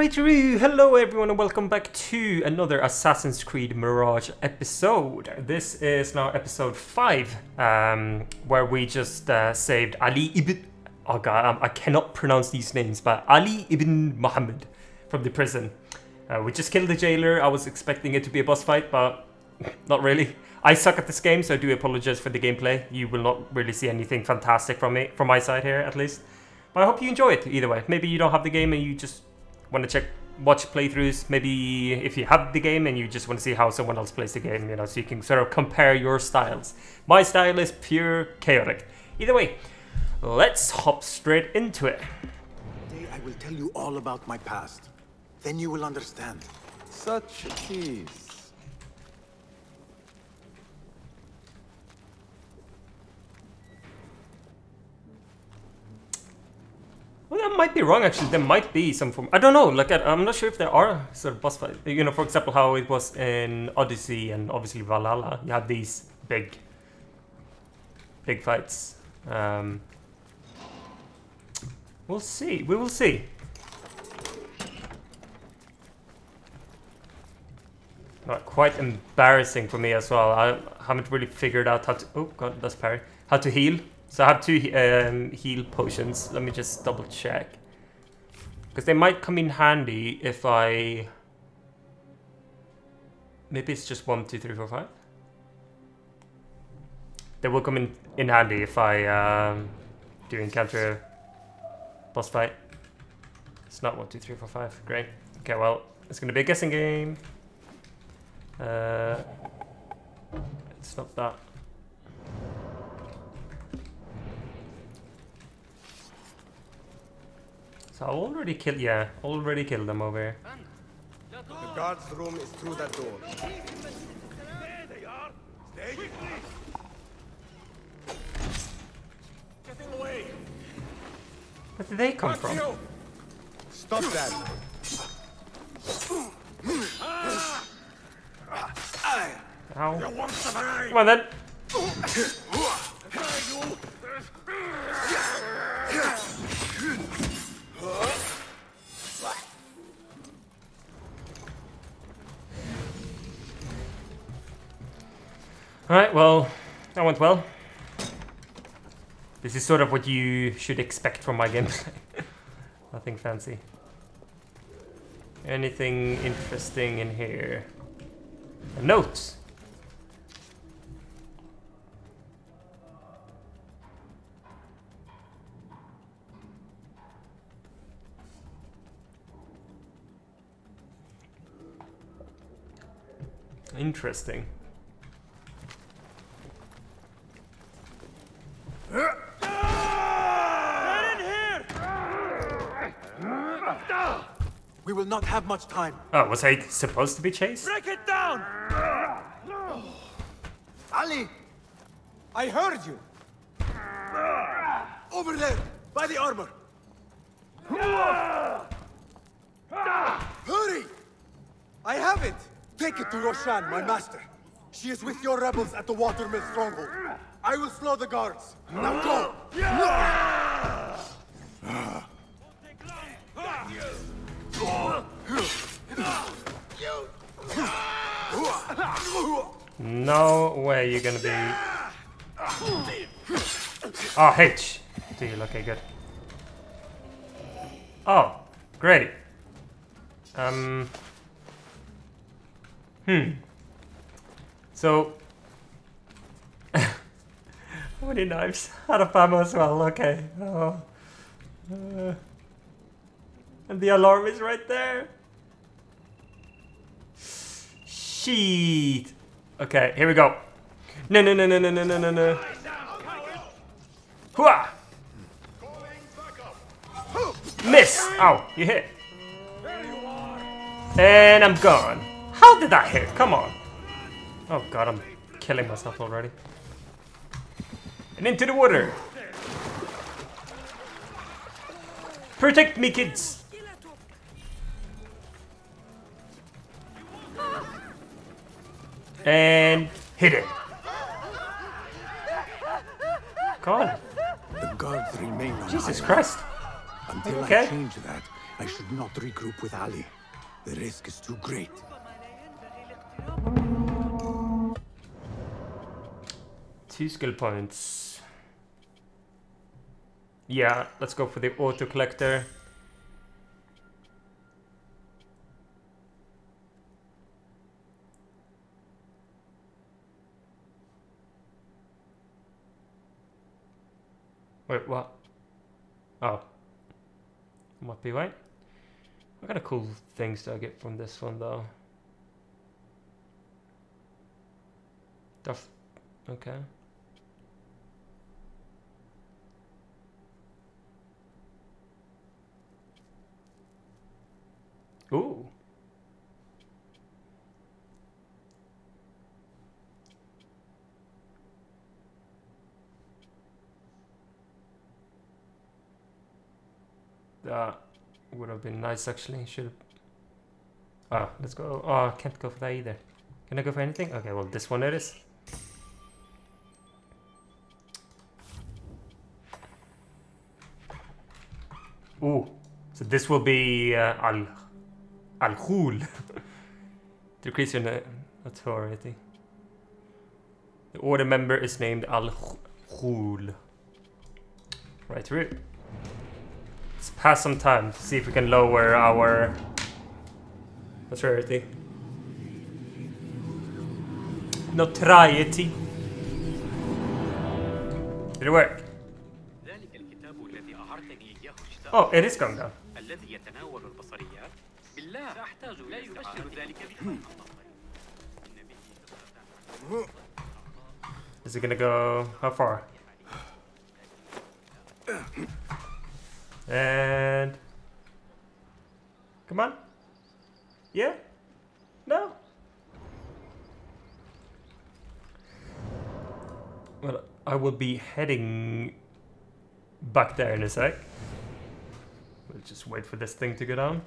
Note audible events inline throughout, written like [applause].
Alright, hello everyone and welcome back to another Assassin's Creed Mirage episode. This is now episode 5, um, where we just uh, saved Ali ibn... Oh god, um, I cannot pronounce these names, but Ali ibn Muhammad from the prison. Uh, we just killed the jailer, I was expecting it to be a boss fight, but not really. I suck at this game, so I do apologize for the gameplay. You will not really see anything fantastic from me, from my side here at least. But I hope you enjoy it either way. Maybe you don't have the game and you just want to check watch playthroughs maybe if you have the game and you just want to see how someone else plays the game you know so you can sort of compare your styles my style is pure chaotic either way let's hop straight into it Today I will tell you all about my past. Then you will understand. Such a tease. Well that might be wrong actually there might be some form i don't know like I, i'm not sure if there are sort of boss fights you know for example how it was in odyssey and obviously valhalla you had these big big fights um we'll see we will see Not quite embarrassing for me as well. I haven't really figured out how to. Oh god, that's parry. How to heal. So I have two um, heal potions. Let me just double check. Because they might come in handy if I. Maybe it's just one, two, three, four, five. They will come in in handy if I um, do encounter a boss fight. It's not one, two, three, four, five. Great. Okay, well, it's gonna be a guessing game. Uh, it's not that. So I already killed, yeah, already killed them over here. The guard's room is through that door. Getting away! Where did they come from? Accio! Stop that! Ow. You want to die? Come on then. Alright, well, that went well. This is sort of what you should expect from my gameplay. [laughs] Nothing fancy. Anything interesting in here? A note! Interesting. We will not have much time. Oh, was I supposed to be chased? Break it down! Ali! I heard you! Over there! By the armor! Hurry! I have it! Take it to Roshan, my master. She is with your rebels at the Watermill stronghold. I will slow the guards. Now go! No way you're gonna be. Oh, H. Deal. Okay, good. Oh, great. Um. Hmm. So. [laughs] How many knives? Out of ammo as well. Okay. Oh. Uh, and the alarm is right there. Sheet. Okay, here we go. No, no, no, no, no, no, no, no. Hooah! Miss! Ow, you hit. And I'm gone. How did that hit? Come on. Oh god, I'm killing myself already. And into the water. Protect me, kids. And hit it. Come on. The guards remain on Jesus Christ. Until Okay. I change that, I should not regroup with Ali. The risk is too great. Two skill points. Yeah, let's go for the auto collector. Wait, what? Oh. Might be right. What kind of cool things do I get from this one though? Duff. Okay. Ooh. That would have been nice actually. Should have. Ah, let's go. Oh, I can't go for that either. Can I go for anything? Okay, well, this one it is. Ooh, so this will be uh, Al Al. Decrease [laughs] your authority. The order member is named Al Ghul. Right through. Let's pass some time to see if we can lower our notoriety. Notoriety. Did it work? Oh, it is going down. Is it gonna go how far? And come on. Yeah? No? Well, I will be heading back there in a sec. We'll just wait for this thing to go down.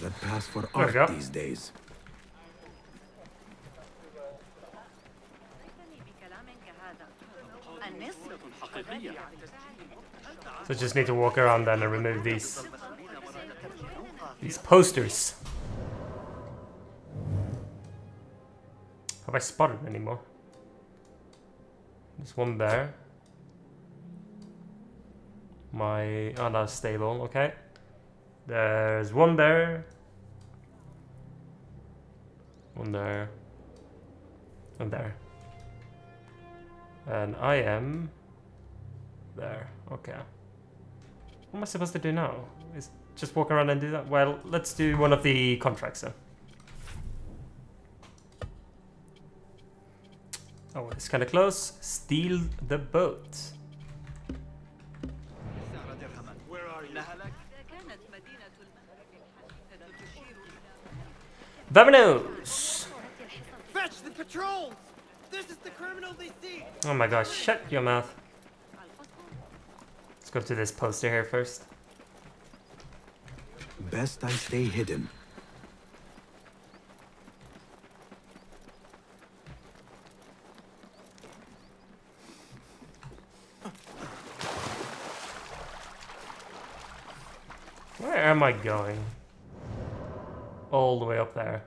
The pass for art these days. So just need to walk around then and remove these these posters. Have I spotted any more? There's one there. My oh no, stable, okay. There's one there. I am there. Okay. What am I supposed to do now? Is just walk around and do that? Well, let's do one of the contracts then. Oh, it's kind of close. Steal the boat. Vamonos! Fetch the see! Oh my gosh, shut your mouth. Let's go to this poster here first. Best I stay hidden. Where am I going? All the way up there.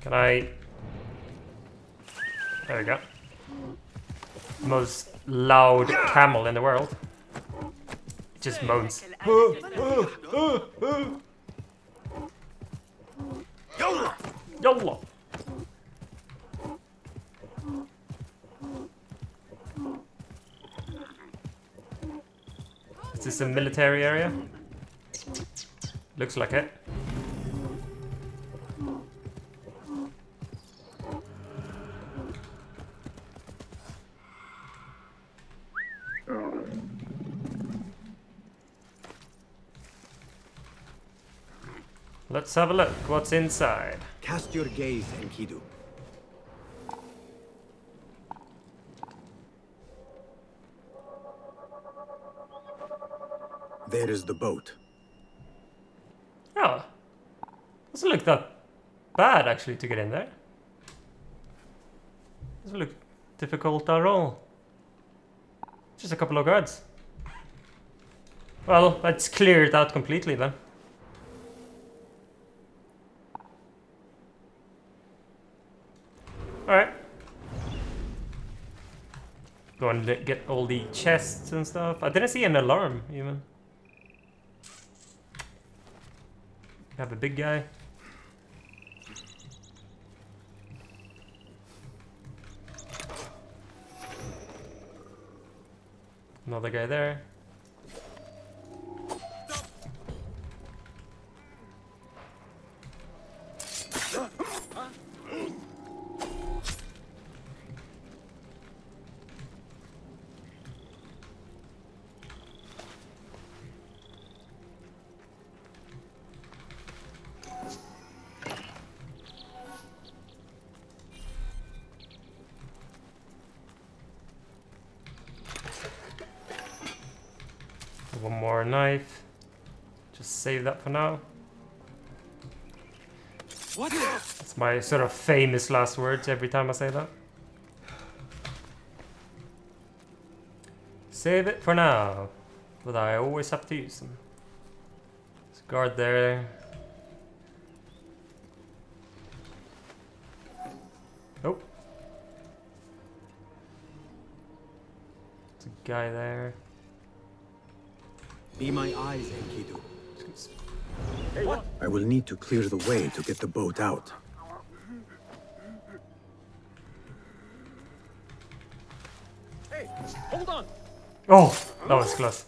Can I... There we go. Most loud camel in the world. It just moans. YOLO! Is this a military area? Looks like it. Let's have a look. What's inside? Cast your gaze, Enkidu. There is the boat. Oh. Doesn't look that bad actually to get in there. Doesn't look difficult at all. Just a couple of guards. Well, let's clear it out completely then. Alright. Go and get all the chests and stuff. I didn't see an alarm even. Have a big guy. Another guy there. That for now. What? That's my sort of famous last words every time I say that. Save it for now. But I always have to use them. There's a guard there. Oh. There's a guy there. Be my eyes, Enkidu. I will need to clear the way to get the boat out. Hey, Hold on! Oh, that was close.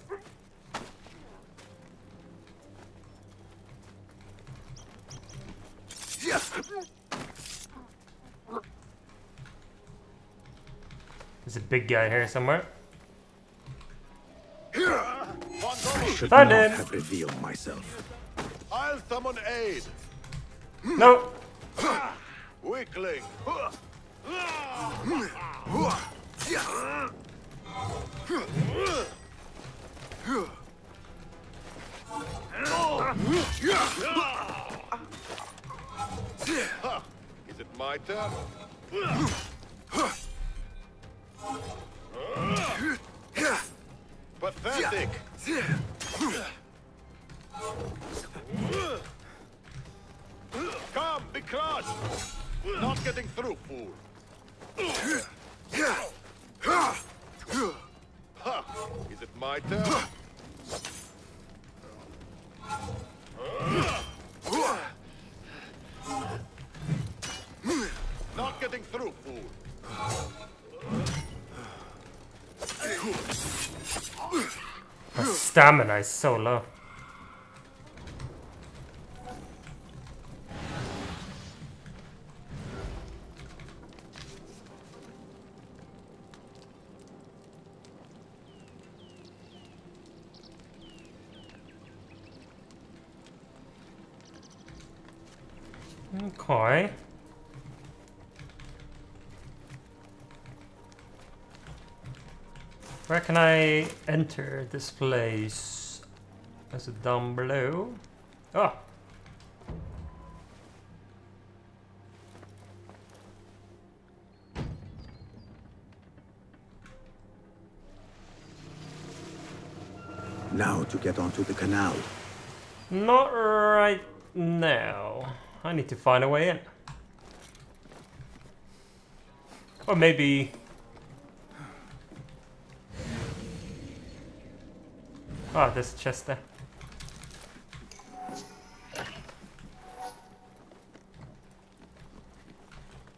There's a big guy here somewhere. I should Found not have revealed myself. I'll summon aid. No. Weakling. Is it my turn? Pathetic. Come, be crushed. Not getting through, fool. Ha! Is it my turn? Not getting through, fool. My stamina is so low. Okay. Where can I enter this place? Is it down below? Oh! Now to get onto the canal. Not right now. I need to find a way in. Or maybe... Ah, there's a chest there.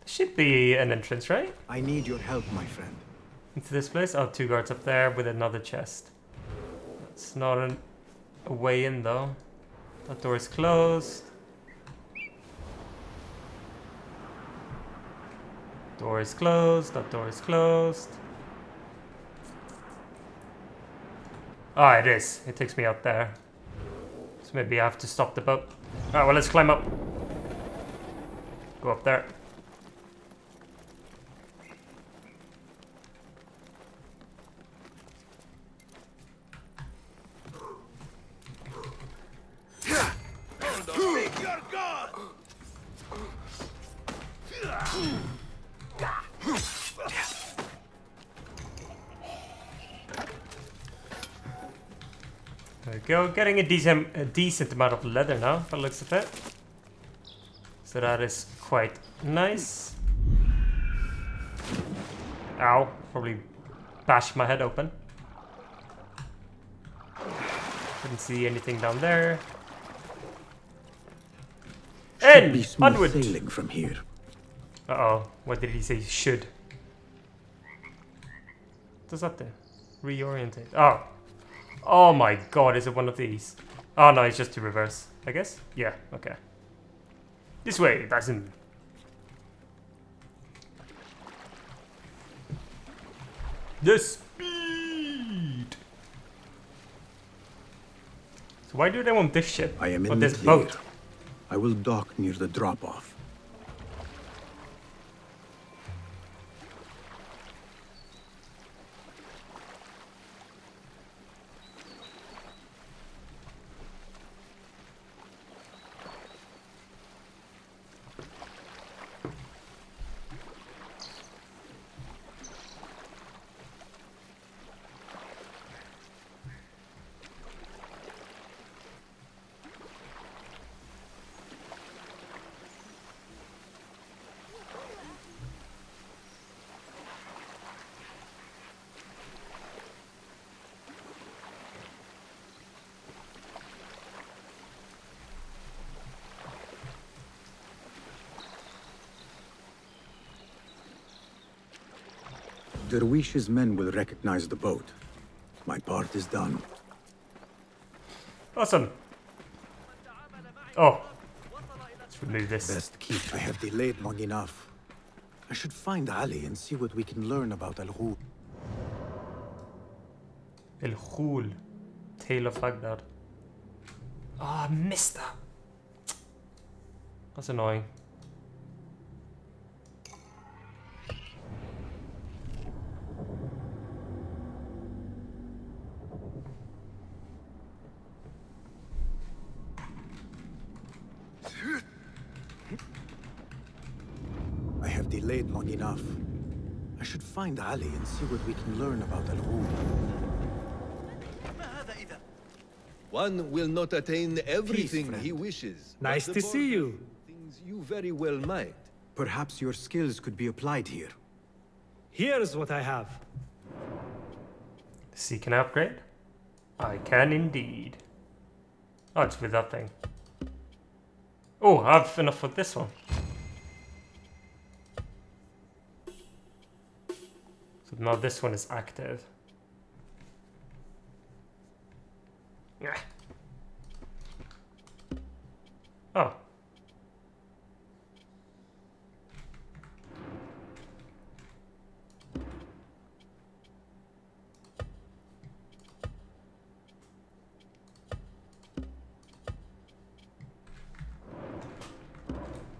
Should be an entrance, right? I need your help, my friend. Into this place? Oh, two guards up there with another chest. It's not an, a way in though. That door is closed. Door is closed. That door is closed. Ah, it is. It takes me out there. So maybe I have to stop the boat. Alright, well, let's climb up. Go up there. Go. Getting a decent, a decent amount of leather now, by the looks of it. So that is quite nice. Ow, probably bashed my head open. Didn't see anything down there. Should be And smooth onward. sailing from here. Uh oh, what did he say? Should. What's that do? Reorientate. Oh. Oh my god, is it one of these? Oh no, it's just to reverse, I guess? Yeah, okay. This way, that's in... The speed! So why do they want this ship? I am in this clear. boat? I will dock near the drop-off. Derwish's men will recognize the boat. My part is done. Awesome. Oh. Let's remove this. Best keep. I have delayed long enough. I should find Ali and see what we can learn about Al Ghul. El Ghul. Tale of Baghdad. Ah, I missed that. That's annoying. I have delayed long enough. I should find Ali and see what we can learn about Al Ghul. One will not attain everything friend. he wishes. Nice to see you. Things you very well might. Perhaps your skills could be applied here. Here's what I have. See, can I upgrade? I can indeed. Oh, it's with that thing. Oh, I have enough for this one. So now this one is active. Yeah. Oh.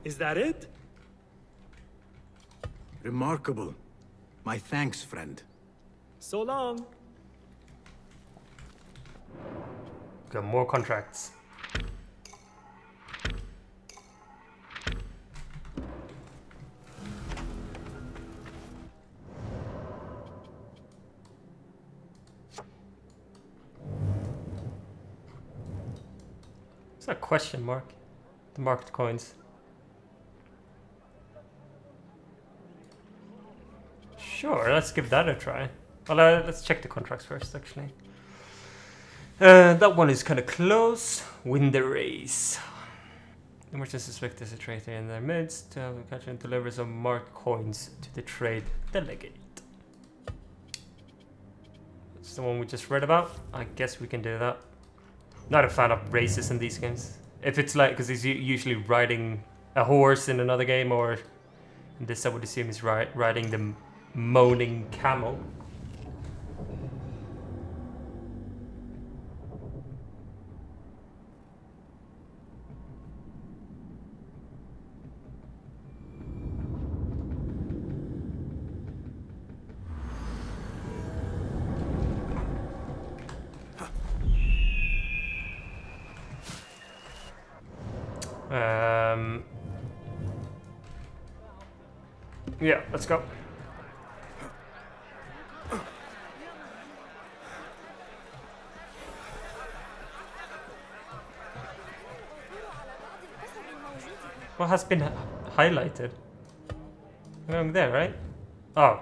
Is that it? Remarkable. My thanks, friend. So long. Got more contracts. It's a question mark. The marked coins. Sure, let's give that a try. Well, uh, let's check the contracts first, actually. Uh, that one is kind of close. Win the race. The merchants suspect there's a traitor in their midst. To have catch and deliver some marked coins to the trade delegate. That's the one we just read about. I guess we can do that. Not a fan of races in these games. If it's like, because he's usually riding a horse in another game, or in this I would assume he's ri- riding the moaning camel. Um, yeah, let's go. What has been hi- highlighted? We're Going there, right? Oh.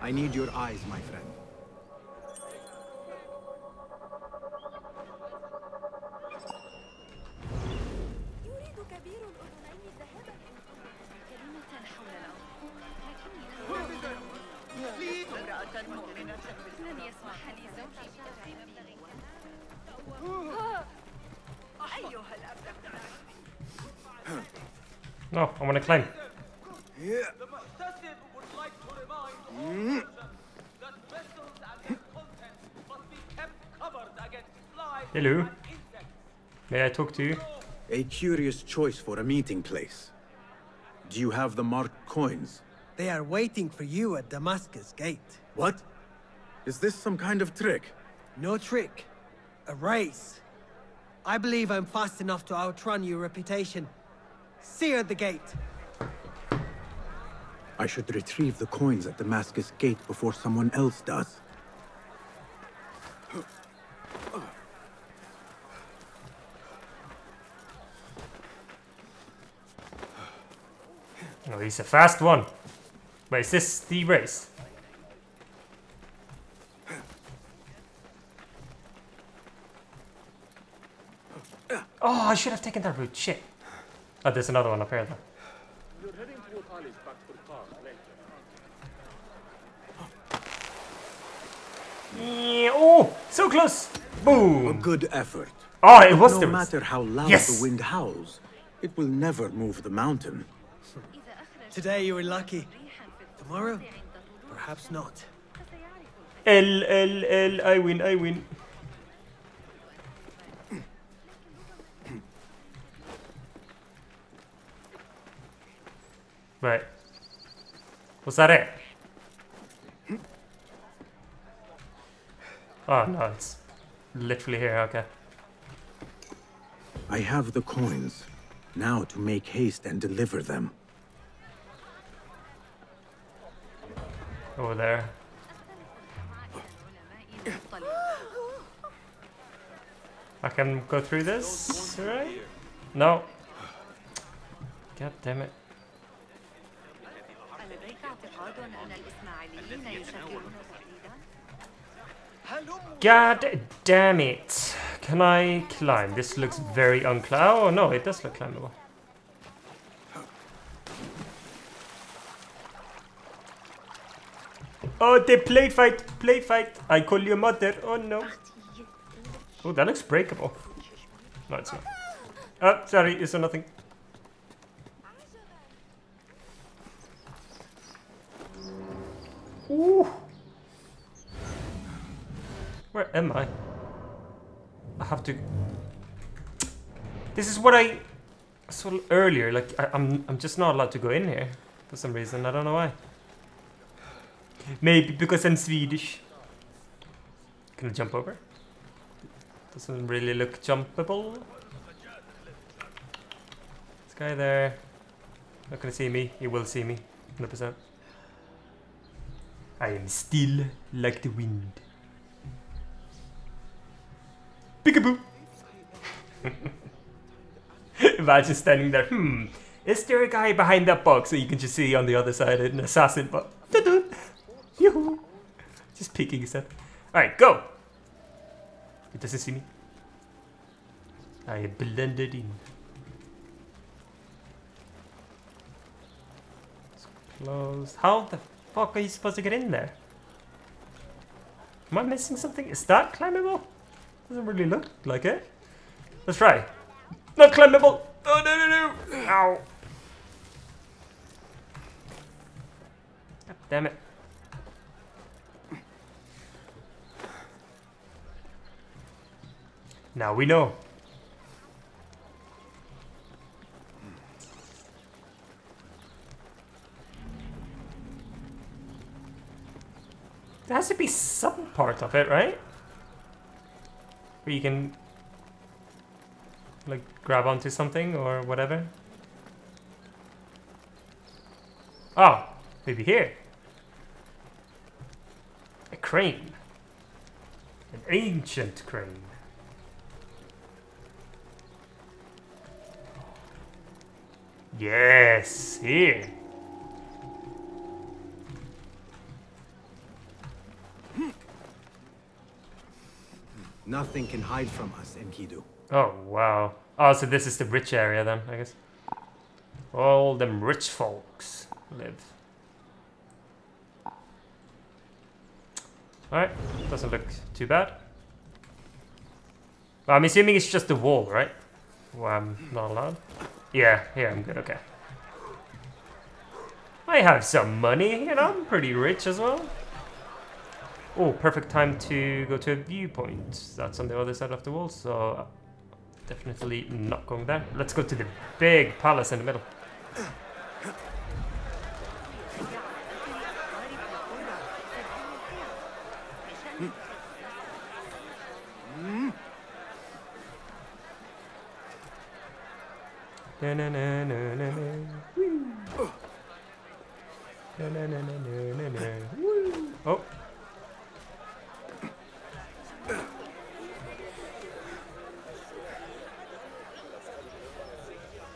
I need your eyes, my friend. يريد كبير الأذنين No, I want to climb. The Muhtasib would like to remind all citizens that vessels and their contents must be kept covered against flies Hello. May I talk to you? A curious choice for a meeting place. Do you have the marked coins? They are waiting for you at Damascus Gate. What? Is this some kind of trick? No trick. A race. I believe I'm fast enough to outrun your reputation. See you at the gate. I should retrieve the coins at Damascus Gate before someone else does. Oh, he's a fast one. Wait, is this the race? Oh, I should have taken that route. Shit. Oh, there's another one up here, though. You're heading toward Ali's back for car later. Yeah, oh, so close. Boom! A good effort. Oh, it was no the matter how loud Yes. the wind howls, it will never move the mountain. Today you were lucky. Tomorrow, perhaps not. L, L, L, I win, I win. Right. Was that it? Oh no, it's literally here, okay. I have the coins. Now to make haste and deliver them. Over there. I can go through this, right? No. God damn it. God damn it. Can I climb? This looks very unclimbable. Oh no, it does look climbable. Oh, they play fight, play fight. I call your mother. Oh no. Oh, that looks breakable. No, it's not. Oh, sorry, is there nothing. Ooh. Where am I? I have to. This is what I saw earlier. Like I, I'm, I'm just not allowed to go in here for some reason. I don't know why. Maybe because I'm Swedish. Can I jump over? Doesn't really look jumpable. This guy there. Not gonna see me. He will see me. 100%. I am still like the wind. Peekaboo! [laughs] Imagine standing there. Hmm. Is there a guy behind that box that you can just see on the other side? An assassin, but. Yoo-hoo. Just peeking his head. Alright, go! It doesn't see me. I blended in. It's closed. How the fuck are you supposed to get in there? Am I missing something? Is that climbable? Doesn't really look like it. Let's try. Not climbable! Oh no no no! Ow! Damn it. Now we know. There has to be some part of it, right? Where you can like grab onto something or whatever. Oh, maybe here. A crane. An Ancient crane. Yes, here. Nothing can hide from us, Enkidu. Oh, wow. Oh, so this is the rich area then, I guess. All them rich folks live. Alright, doesn't look too bad. Well, I'm assuming it's just the wall, right? Well, I'm not allowed. Yeah, yeah, I'm good, okay. I have some money, you know, I'm pretty rich as well. Oh, perfect time to go to a viewpoint. That's on the other side of the wall, so definitely not going there. Let's go to the big palace in the middle. Na na na na na na. Woo. Na na na na na na na. Woo. Oh.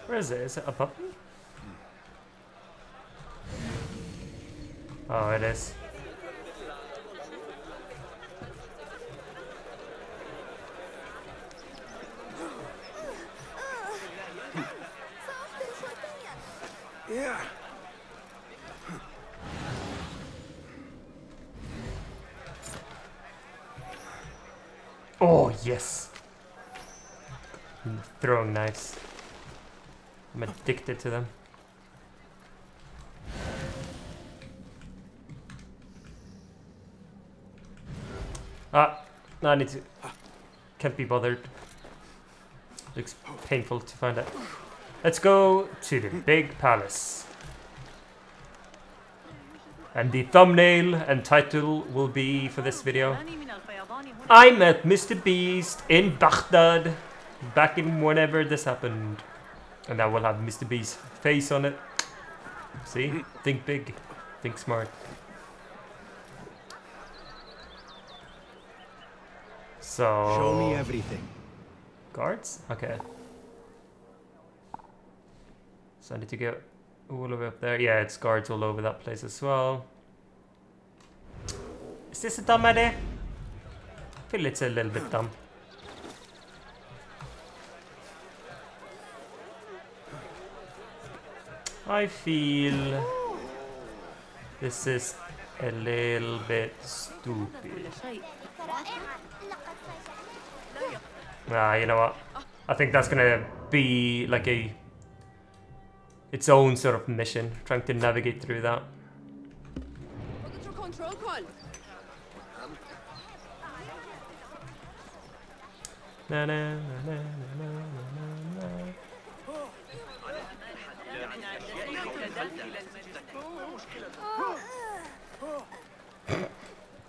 Where is it? Is it a button? Oh, it is. Yeah. Oh, yes. Throwing knives. I'm addicted to them. Ah, no, I need to. Can't be bothered. Looks painful to find out. Let's go to the big palace. And the thumbnail and title will be for this video. I met Mr. Beast in Baghdad back in whenever this happened. And I will have Mr. B's face on it. See? Mm. Think big. Think smart. So... Show me everything. Guards? Okay. So I need to go all the way up there. Yeah, it's guards all over that place as well. Is this a dumb idea? I feel it's a little bit dumb. I feel this is a little bit stupid. Ah, you know what? I think that's gonna be like a its own sort of mission, trying to navigate through that. Na, na, na, na.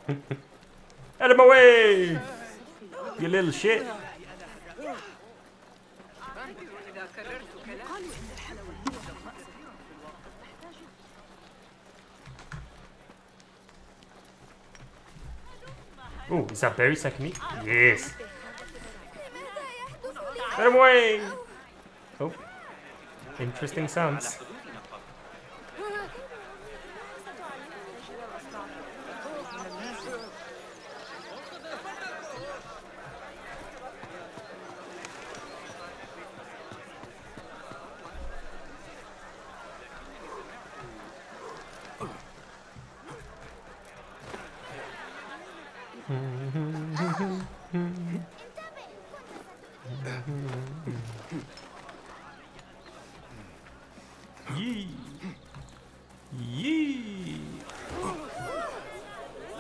[laughs] Out of my way! You little shit. Oh, is that second meat? Yes. Get away! Oh. Interesting sounds.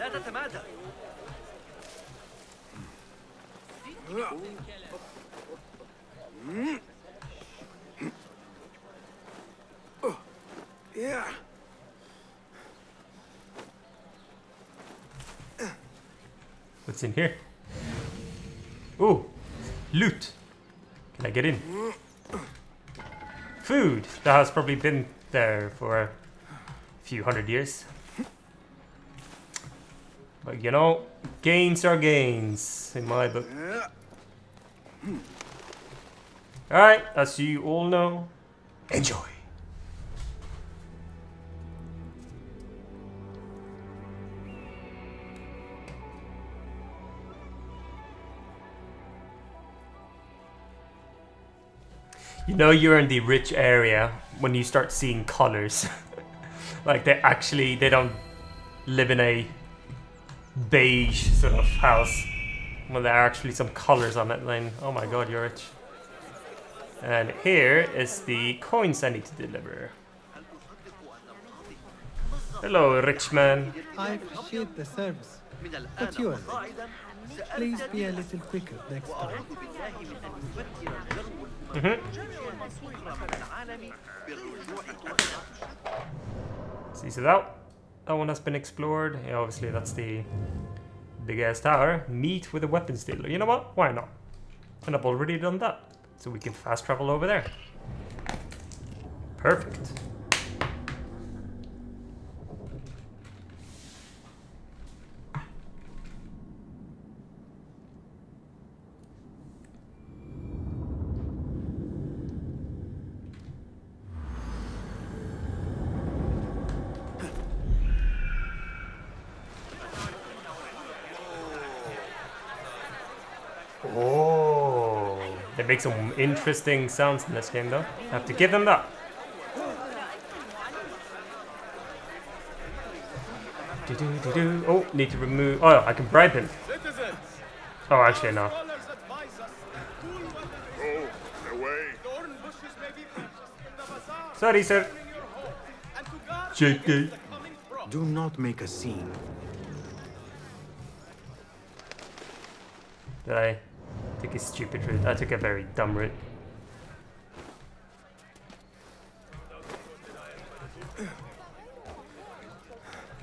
لا تتمادى Yeah. What's in here? Oh, loot. Can I get in? Food. That has probably been there for a few hundred years. You know, gains are gains in my book. Alright, as you all know, enjoy. You know you're in the rich area when you start seeing colors. [laughs] like they actually they don't live in a beige sort of house. When there are actually some colors on it, then oh my god, you're rich. And here is the coins I need to deliver. Hello, rich man. I appreciate the service. But yours, please be a little quicker next time. Mm -hmm. See, so that, that one has been explored. Yeah, obviously that's the big ass tower. Meet with a weapons dealer. You know what? Why not? And I've already done that. So we can fast travel over there. Perfect. Oh, they make some interesting sounds in this game, though. I have to give them that. Do-do-do-do. Oh, need to remove. Oh, I can bribe him. Oh, actually, no. Sorry, sir. JK. Do not make a scene. Did I take a stupid route? I took a very dumb route.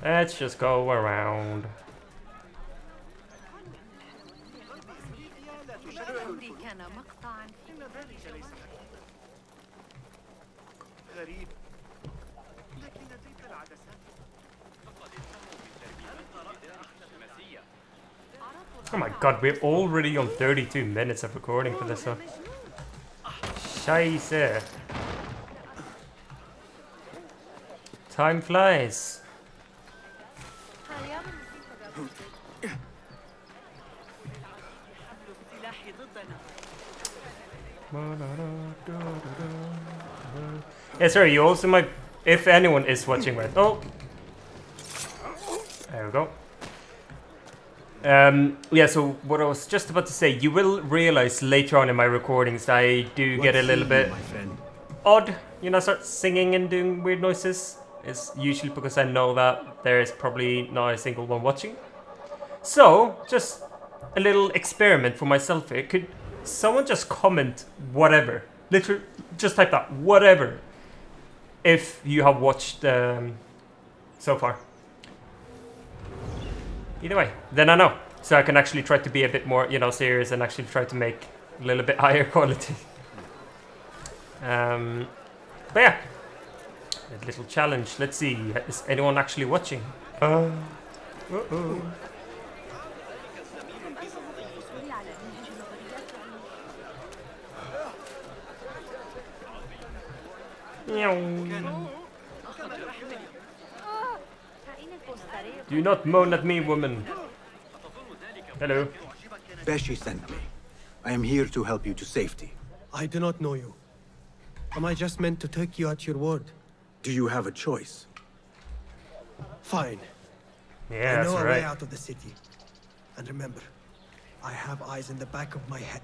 Let's just go around. Oh my god, we're already on 32 minutes of recording for this one. Scheiße. Time flies. Yeah, sorry, you also might, if anyone is watching right, oh, there we go. Um, yeah, so what I was just about to say, you will realize later on in my recordings that I do get a little bit friend. odd, you know, start singing and doing weird noises. It's usually because I know that there is probably not a single one watching. So, just a little experiment for myself here. Could someone just comment whatever? Literally, just type that, whatever. If you have watched um, so far. Either way, then I know. So I can actually try to be a bit more, you know, serious and actually try to make a little bit [laughs] higher quality. Um, but yeah, a little challenge. Let's see, is anyone actually watching? Uh, uh-oh. Meow. Do not moan at me, woman. Hello. Beshi sent me. I am here to help you to safety. I do not know you. Am I just meant to take you at your word? Do you have a choice? Fine. Yeah, I that's know a way out of the city. And remember, I have eyes in the back of my head.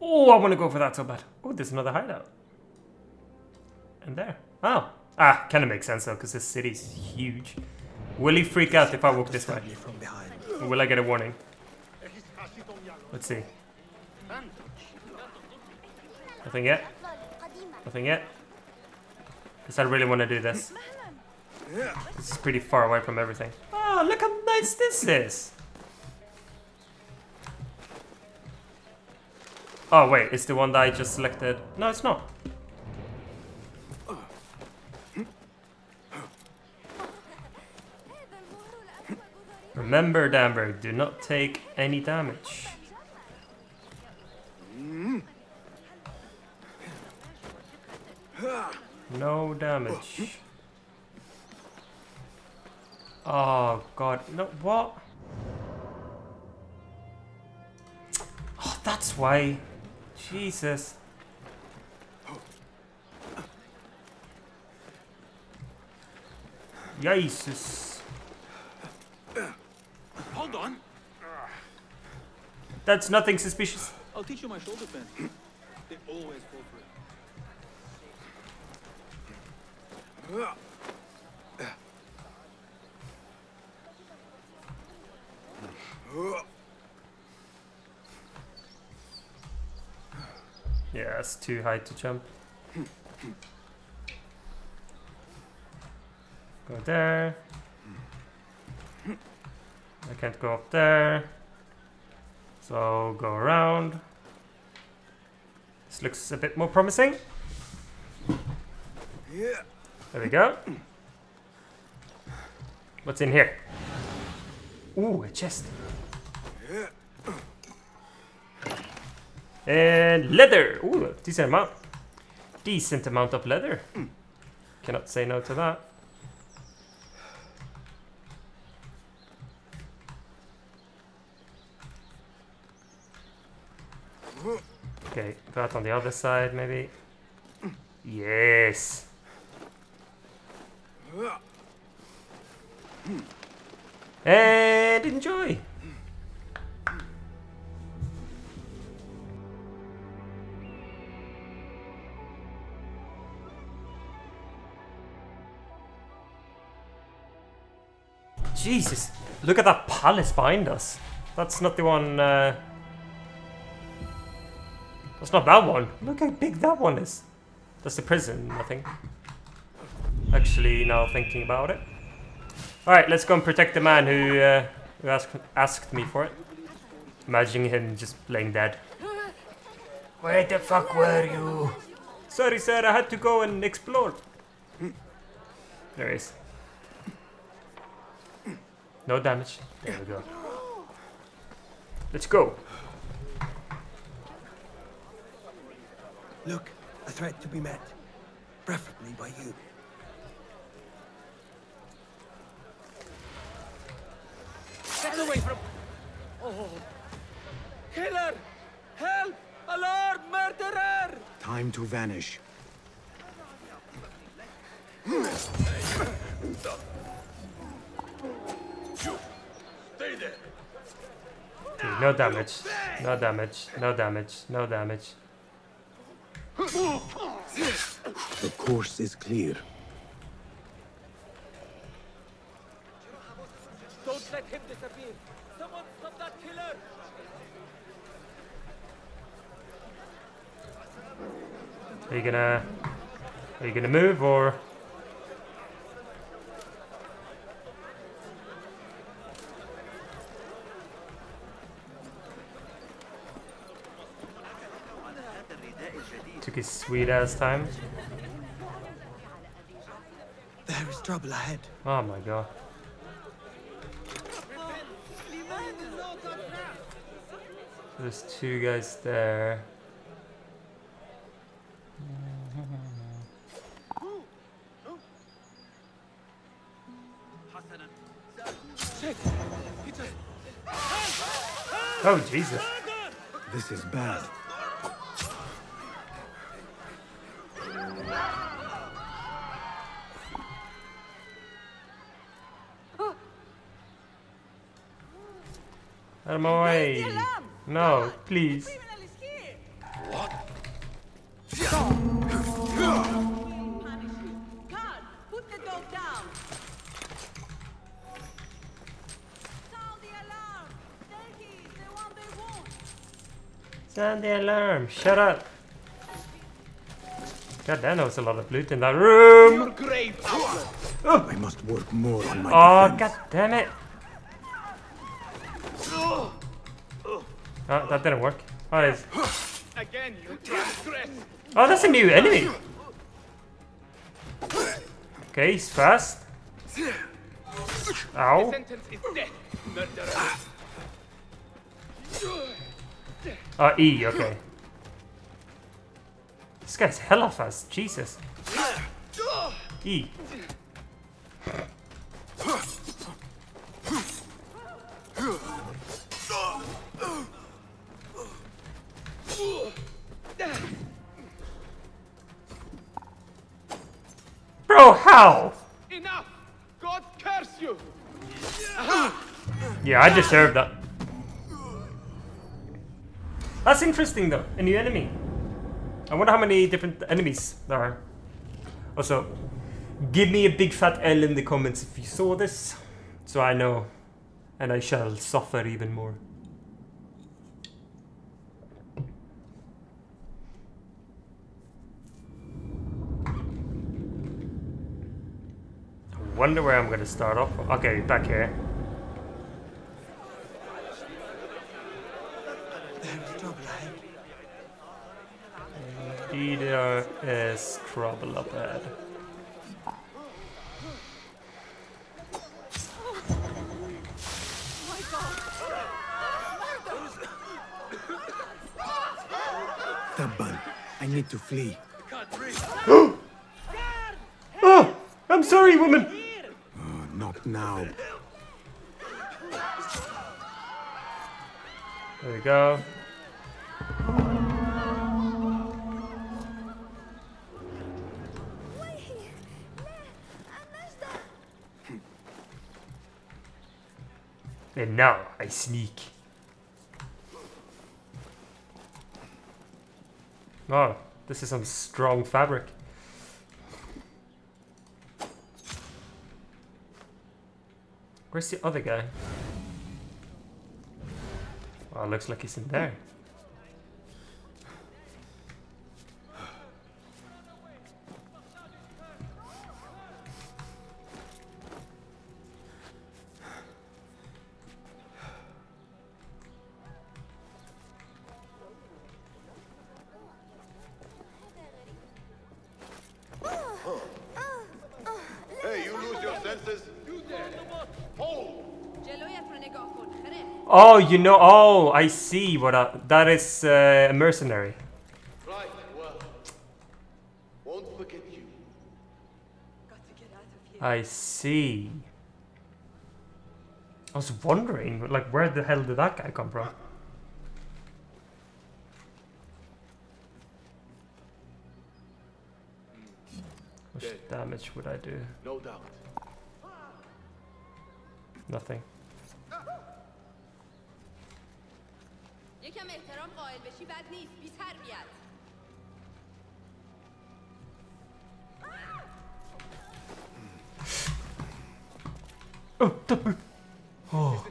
Oh, I want to go for that so bad. Oh, there's another hideout. And there. Oh. Ah, kind of makes sense though, because this city's huge. Will he freak out if I walk this way? Or will I get a warning? Let's see. Nothing yet? Nothing yet? Because I really want to do this. This is pretty far away from everything. Oh, look how nice this is! Oh wait, it's the one that I just selected. No, it's not. Remember, Damberg, do not take any damage. No damage. Oh god, no, what? Oh, that's why. Jesus. Jesus. Hold on. That's nothing suspicious. I'll teach you my shoulder bend. They always fall for it. Yeah, it's too high to jump. Go there. I can't go up there. So go around. This looks a bit more promising. Yeah. There we go. What's in here? Ooh, a chest. And leather. Ooh, a decent amount. Decent amount of leather. Cannot say no to that. That on the other side, maybe. Yes. And enjoy. Jesus, look at that palace behind us. That's not the one. Uh... That's not that one. Look how big that one is. That's the prison, I think. Actually, now thinking about it. Alright, let's go and protect the man who, uh, who asked, asked me for it. Imagining him just laying dead. Where the fuck were you? Sorry, sir, I had to go and explore. There he is. No damage. There we go. Let's go. Look, a threat to be met. Preferably by you. Get away from... Oh. Killer! Help! Alarm! Murderer! Time to vanish. Stay there. Okay, no damage. No damage. No damage. No damage. The course is clear. Don't let him disappear! Someone stop that killer! Are you gonna... Are you gonna move or... Took his sweet ass time. There is trouble ahead. Oh my god. There's two guys there. Oh Jesus. This is bad. Of my way. No, please. Guard, put the dog down. Sound the alarm. There he is, the one they want. Sound the alarm. Shut up. God damn, there was a lot of loot in that room. I must work more on my Oh, defense. god damn it. Oh, that didn't work. Oh, it's... Again, you oh, that's a new enemy. Okay, he's fast. Ow. sentence is death. Uh, E, okay. This guy's hella fast, Jesus. E. I deserve that. That's interesting though, a new enemy. I wonder how many different enemies there are. Also, give me a big fat L in the comments if you saw this, so I know, and I shall suffer even more. I wonder where I'm gonna start off. Okay, back here. There's trouble ahead. Indeed, there is trouble up ahead. Tabban, I need to flee. Oh, [gasps] I'm sorry, woman. Oh, not now. There we go. And now I sneak. Oh, this is some strong fabric. Where's the other guy? Oh, looks like he's in there. Oh, you know. Oh, I see. What I, that is uh, a mercenary. Right, well. Won't forget you. I see. I was wondering, like, where the hell did that guy come from? How much damage would I do? No doubt. Nothing. یکم احترام قائل بشی بد نیست بی تربیت double. Oh.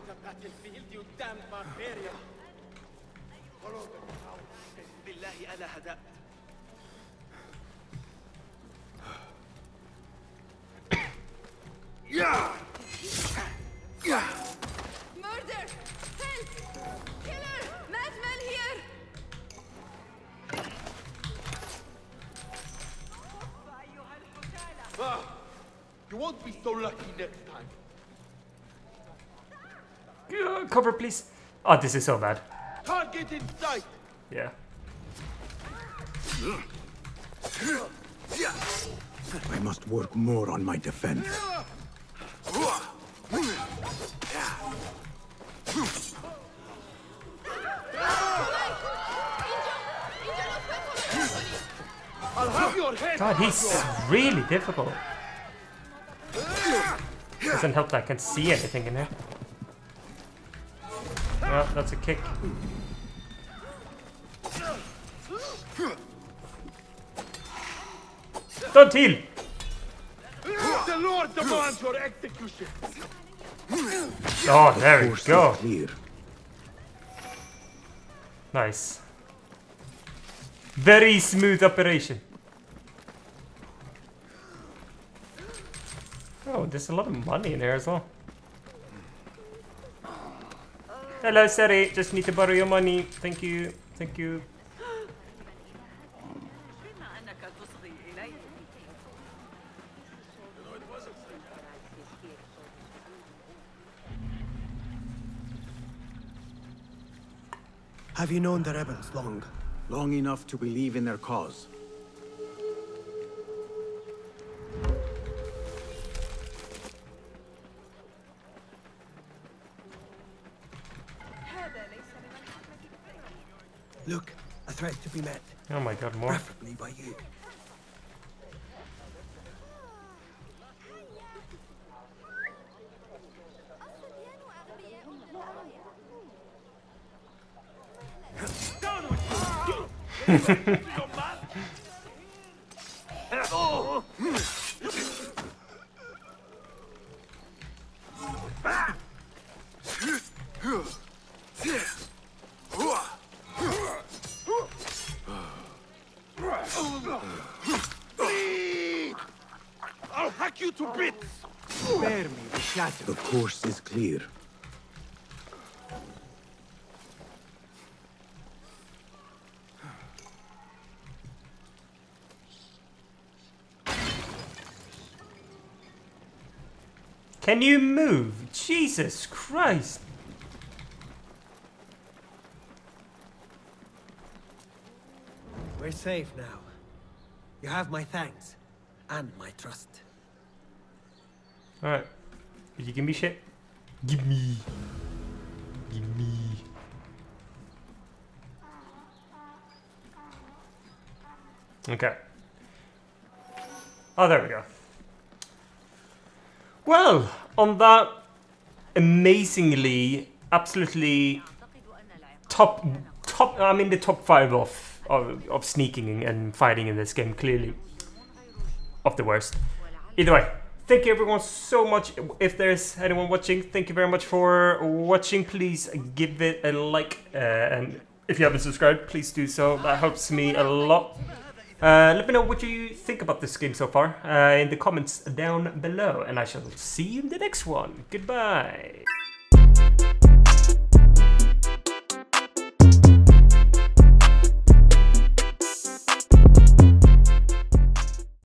This is so lucky next time. Uh, cover, please. Oh, this is so bad. Target in sight! Yeah. I must work more on my defense. I'll have your head! God, he's really difficult. Doesn't help that I can't see anything in here. Well, that's a kick. Don't heal! The Lord demands your execution! Oh, there we go. Clear. Nice. Very smooth operation. Oh, there's a lot of money in there as well. Hello, Sari. Just need to borrow your money. Thank you. Thank you. Have you known the rebels long? Long enough to believe in their cause. Look, a threat to be met. Oh my god, more. Preferably by you. You [laughs] to bits! Spare me the shatter. The course is clear. Can you move? Jesus Christ. We're safe now. You have my thanks and my trust. Alright. Did you give me shit? Give me. Give me. Okay. Oh, there we go. Well, on that amazingly, absolutely top, top. I'm in the top five of, of of sneaking and fighting in this game. Clearly, of the worst. Either way, thank you everyone so much. If there's anyone watching, thank you very much for watching. Please give it a like, uh, and if you haven't subscribed, please do so. That helps me a lot. Uh, let me know what you think about this game so far uh, in the comments down below, and I shall see you in the next one. Goodbye.